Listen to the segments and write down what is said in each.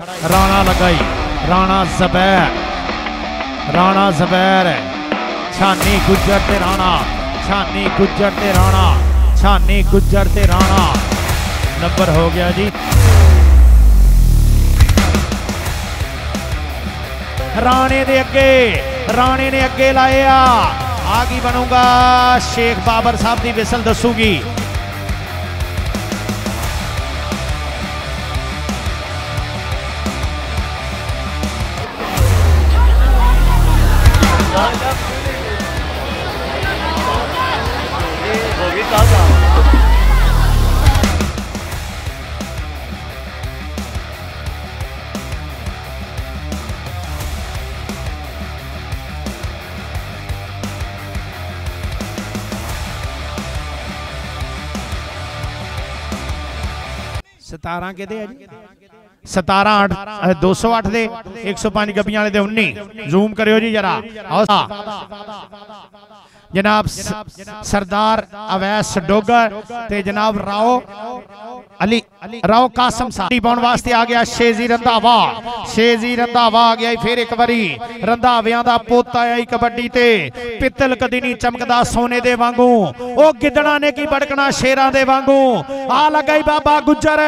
राणा लगाई राणा जबैर राणा जबैर छानी गुजर ते राणा छानी गुजर ते राणा छानी गुजर ते राणा नंबर हो गया जी राणे दे अगे राणे ने अगे लाया आगे बनूंगा शेख बाबर साहब की विसल दसूगी ਸਤਾਰਾਂ ਕਿਤੇ ਆ ਜੀ 17 8 208 ਦੇ 105 ਗੱਬੀਆਂ ਵਾਲੇ ਦੇ 19 ਜ਼ੂਮ ਕਰਿਓ ਜੀ ਜਰਾ ਆਓ ਜਨਾਬ ਸਰਦਾਰ ਅਵੈਸ ਡੋਗਰ ਤੇ ਜਨਾਬ ਰਾਓ ਅਲੀ ਰਾਓ ਕਾਸਮ ਸਾਡੀ ਪਾਉਣ ਵਾਸਤੇ ਆ ਗਿਆ ਸ਼ੇਜ਼ੀ ਰੰਧਾਵਾ ਸ਼ੇਜ਼ੀ ਰੰਧਾਵਾ ਆ ਗਿਆ ਫਿਰ ਇੱਕ ਵਾਰੀ ਰੰਧਾਵਿਆਂ ਦਾ ਪੋਤਾ ਹੀ ਕਬੱਡੀ ਤੇ ਪਿੱਤਲ ਕਦੀ ਨਹੀਂ ਚਮਕਦਾ ਸੋਨੇ ਦੇ ਵਾਂਗੂ ਉਹ ਗਿੱਦੜਾਂ ਨੇ ਕੀ ਬੜਕਣਾ ਸ਼ੇਰਾਂ ਦੇ ਵਾਂਗੂ ਆ ਲੱਗਾਈ ਬਾਬਾ ਗੁੱਜਰ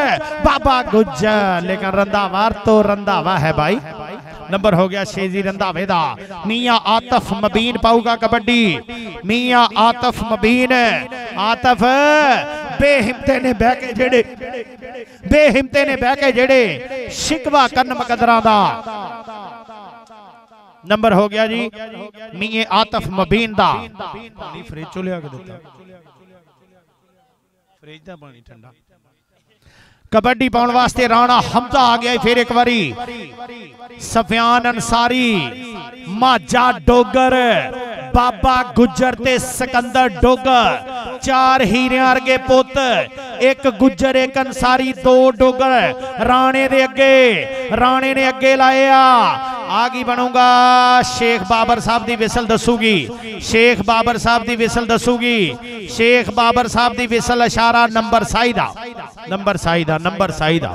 ਬਾਬਾ ਗੁੱਜਰ ਲੇਕਿਨ ਰੰਧਾਵਾ ਤੋਂ ਰੰਧਾਵਾ ਹੈ ਭਾਈ ਨੰਬਰ ਹੋ ਗਿਆ ਸ਼ੇਜ਼ੀ ਰੰਧਾਵੇ ਦਾ ਮੀਆਂ ਆਤਫ ਮਬੀਨ ਪਾਊਗਾ ਕਬੱਡੀ ਮੀਆਂ ਆਤਫ ਮਬੀਨ ਆਤਫ ਬੇਹਿੰਮਤੇ ਨੇ ਬਹਿ ਕੇ ਜਿਹੜੇ ਬੇਹਿੰਮਤੇ ਨੇ ਬਹਿ ਕੇ ਜਿਹੜੇ ਸ਼ਿਕਵਾ ਕਰਨ ਮਕਦਰਾਂ ਦਾ ਨੰਬਰ ਹੋ ਗਿਆ ਜੀ ਮੀਆਂ ਆਤਫ ਮਬੀਨ ਦਾ ਪਾਣੀ ਫ੍ਰਿਜ ਚੋਂ ਲਿਆ ਕੇ ਦਿੱਤਾ ਫ੍ਰਿਜ ਦਾ ਪਾਣੀ ਠੰਡਾ कबड्डी पाने वास्ते राणा हमजा आ गया फिर एक बारी सफियान अंसारी माजा डोगर बाबा गुजर ते सिकंदर डोगर चार हीरे वर्गे पुत एक गुजर एक अंसारी दो डोगर राणे दे अगे राणे ने अगे लाया आगे बनूंगा शेख बाबर साहब की विसल दसूगी शेख बाबर साहब की विसल दसूगी शेख बाबर साहब की विसल इशारा नंबर साई का नंबर साई का नंबर साई का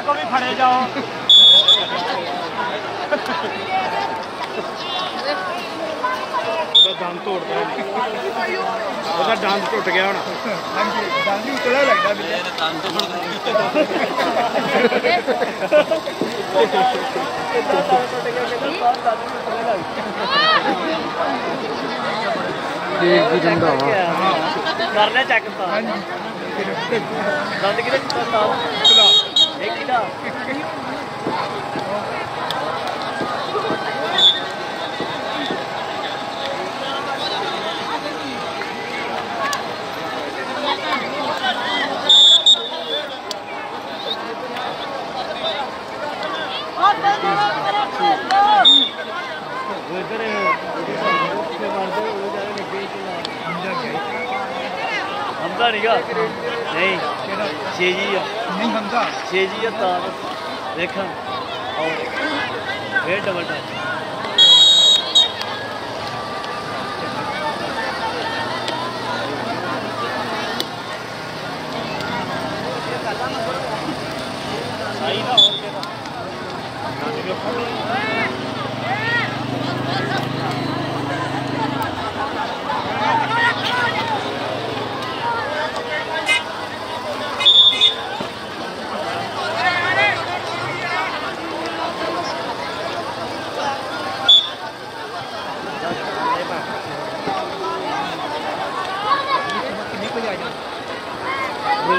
ਸਾਡੇ ਕੋਲ ਵੀ ਫੜੇ ਜਾਓ ਉਹਦਾ ਦੰਦ ਤੋੜਦਾ ਉਹਦਾ ਦੰਦ ਟੁੱਟ ਗਿਆ ਹੁਣ ਹਾਂਜੀ ਦੰਦ ਹੀ ਉਤਲਾ ਲੱਗਦਾ ਵੀ ਇਹ ਦੰਦ ਦੇਖ ਵੀ ਹਾਂ ਕਰ ਲੈ ਚੱਕ ਤਾਂ ਹਾਂਜੀ ਦੰਦ ਕਿਹਦੇ ਚੁੱਕਾ Hamdan ya. Ney? Şeyi ya. नहीं हमजा छे जी तार और फिर डबल टाइम सही ना हो गया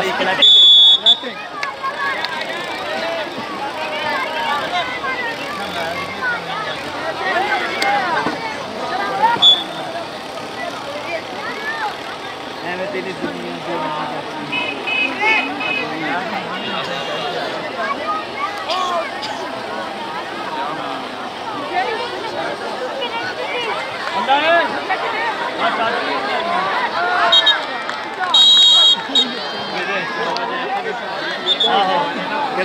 Mari, que la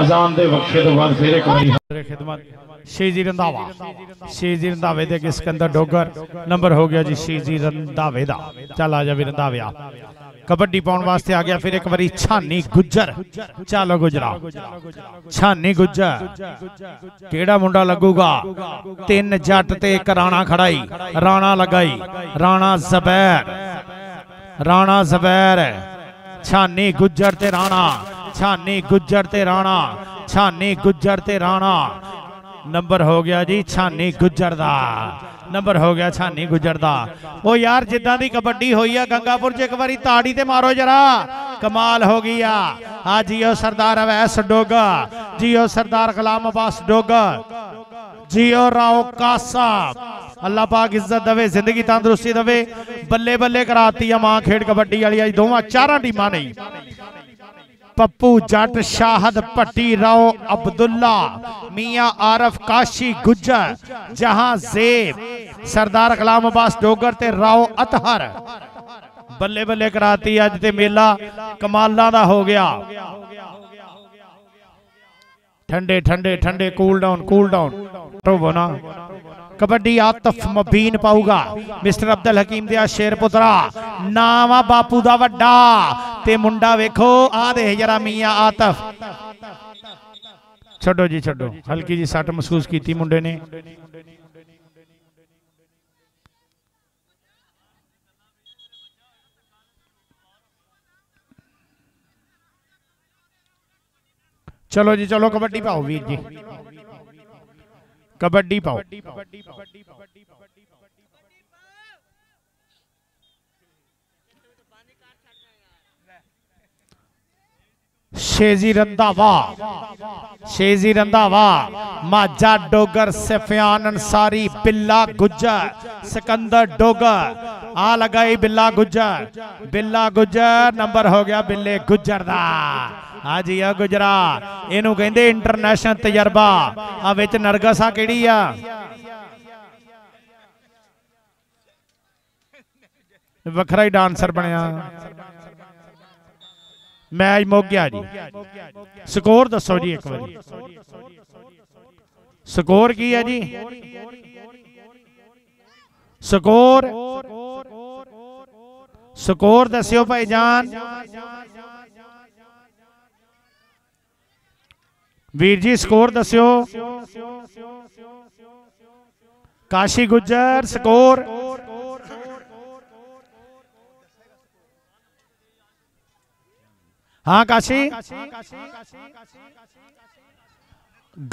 ਅਜ਼ਾਨ ਦੇ ਵਕਤ ਤੋਂ ਬਾਅਦ ਫਿਰ ਇੱਕ ਵਾਰੀ ਹਾਜ਼ਰ ਖਿਦਮਤ ਰੰਦਾਵਾ ਰੰਧਾਵਾ ਜੀ ਰੰਦਾਵੇ ਦੇ ਅੱਗੇ ਸਿਕੰਦਰ ਡੋਗਰ ਨੰਬਰ ਹੋ ਗਿਆ ਜੀ ਜੀ ਰੰਦਾਵੇ ਦਾ ਚੱਲ ਆ ਜਾ ਵੀ ਰੰਦਾਵਿਆ ਕਬੱਡੀ ਪਾਉਣ ਵਾਸਤੇ ਆ ਗਿਆ ਫਿਰ ਇੱਕ ਵਾਰੀ ਛਾਨੀ ਗੁੱਜਰ ਚੱਲ ਗੁਜਰਾ ਛਾਨੀ ਗੁੱਜਰ ਕਿਹੜਾ ਮੁੰਡਾ ਲੱਗੂਗਾ ਤਿੰਨ ਜੱਟ ਤੇ ਇੱਕ ਰਾਣਾ ਖੜਾਈ ਰਾਣਾ ਲਗਾਈ ਰਾਣਾ ਜ਼ਬੈਰ ਰਾਣਾ ਜ਼ਬੈਰ ਛਾਨੀ ਗੁੱਜਰ ਤੇ ਰਾਣਾ ਛਾਨੀ ਗੁੱਜਰ ਤੇ ਰਾਣਾ ਛਾਨੀ ਗੁੱਜਰ ਤੇ ਰਾਣਾ ਨੰਬਰ ਹੋ ਗਿਆ ਜੀ ਛਾਨੀ ਗੁੱਜਰ ਦਾ ਨੰਬਰ ਹੋ ਗਿਆ ਛਾਨੀ ਗੁੱਜਰ ਦਾ ਉਹ ਯਾਰ ਜਿੱਦਾਂ ਦੀ ਕਬੱਡੀ ਹੋਈ ਆ ਗੰਗਾਪੁਰ 'ਚ ਇੱਕ ਵਾਰੀ ਤਾੜੀ ਤੇ ਮਾਰੋ ਜਰਾ ਕਮਾਲ ਹੋ ਗਈ ਆ ਆ ਜੀਓ ਸਰਦਾਰ ਅਵੈਸ ਡੋਗਾ ਜੀਓ ਸਰਦਾਰ ਗੁਲਾਮ ਅਬਾਸ ਡੋਗਾ ਜੀਓ ਰਾਓ ਕਾਸਾ ਅੱਲਾ ਪਾਕ ਇੱਜ਼ਤ ਦੇਵੇ ਜ਼ਿੰਦਗੀ ਤੰਦਰੁਸਤੀ ਦੇਵੇ ਬੱਲੇ ਬੱਲੇ ਕਰਾਤੀ ਆ ਮਾਂ ਖੇਡ ਕਬੱਡੀ ਵਾਲੀ ਅੱਜ ਦੋਵਾਂ ਚਾਰਾਂ ਟੀਮਾਂ ਨੇ पप्पू जट शाहद पट्टी राव अब्दुल्ला मियां आरफ काशी गुज्जर जहां जेब सरदार गुलाम अब्बास डोगर ते राव अतहर बल्ले बल्ले कराती अज ते मेला कमाला का हो गया ठंडे ठंडे ठंडे कूल डाउन कूल डाउन ना कबड्डी आतफ तो मुबीन पाऊगा मिस्टर अब्दुल हकीम दिया शेर पुत्रा नाम आ बापू दा वड्डा ते मुंडा वेखो आ दे जरा मियां आतफ छोड़ो जी छोड़ो हल्की जी सट महसूस की मुंडे ने चलो जी चलो कबड्डी पाओ वीर जी कबड्डी पाओ शेजी रंधावा शेजी रंधावा माजा डोगर सफियान अंसारी बिल्ला गुज्जर सिकंदर डोगर आ लगाई बिल्ला गुज्जर बिल्ला गुज्जर नंबर हो गया बिल्ले गुज्जर दा ਜੀ ਆ ਗੁਜਰਾ ਇਹਨੂੰ ਕਹਿੰਦੇ ਇੰਟਰਨੈਸ਼ਨਲ ਤਜਰਬਾ ਆ ਵਿੱਚ ਨਰਗਸ ਆ ਕਿਹੜੀ ਆ ਵੱਖਰਾ ਹੀ ਡਾਂਸਰ ਬਣਿਆ ਮੈਚ ਮੁੱਕ ਗਿਆ ਜੀ ਸਕੋਰ ਦੱਸੋ ਜੀ ਇੱਕ ਵਾਰੀ ਸਕੋਰ ਕੀ ਹੈ ਜੀ ਸਕੋਰ ਸਕੋਰ ਦੱਸਿਓ ਭਾਈ ਜਾਨ ਵੀਰ ਜੀ ਸਕੋਰ ਦੱਸਿਓ ਕਾਸ਼ੀ ਗੁੱਜਰ ਸਕੋਰ ਹਾਂ ਕਾਸ਼ੀ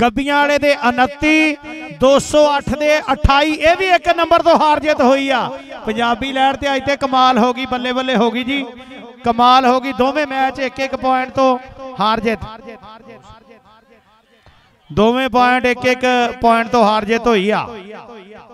ਗੱਬੀਆਂ ਵਾਲੇ ਦੇ 29 208 ਦੇ 28 ਇਹ ਵੀ ਇੱਕ ਨੰਬਰ ਤੋਂ ਹਾਰ ਜਿੱਤ ਹੋਈ ਆ ਪੰਜਾਬੀ ਲੈਣ ਤੇ ਅੱਜ ਤੇ ਕਮਾਲ ਹੋ ਗਈ ਬੱਲੇ ਬੱਲੇ ਹੋ ਗਈ ਜੀ ਕਮਾਲ ਹੋ ਗਈ ਦੋਵੇਂ ਮੈਚ ਇੱਕ ਇੱਕ ਪੁਆਇੰਟ ਤੋਂ ਹਾਰ ਜਿੱਤ ਦੋਵੇਂ ਪੁਆਇੰਟ ਇੱਕ ਇੱਕ ਪੁਆਇੰਟ ਤੋਂ ਹਾਰ ਜਿੱਤ ਹੋਈ ਆ